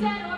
dead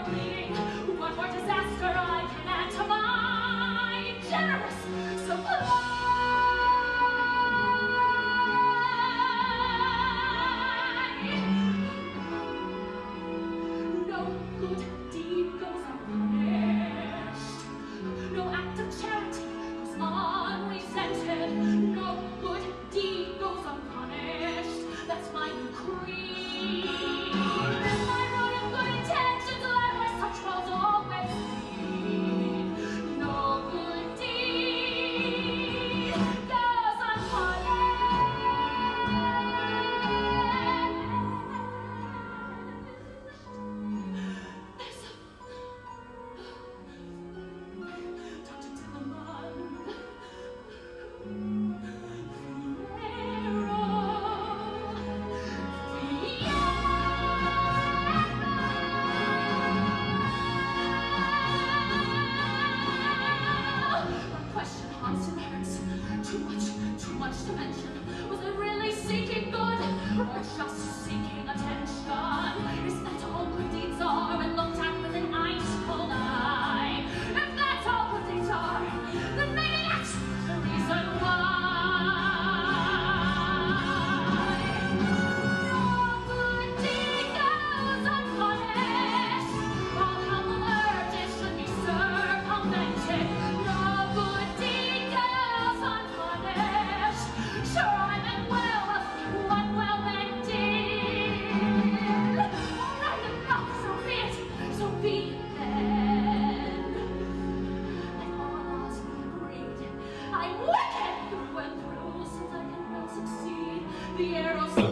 I'm wicked! Went through since I did succeed. The arrows.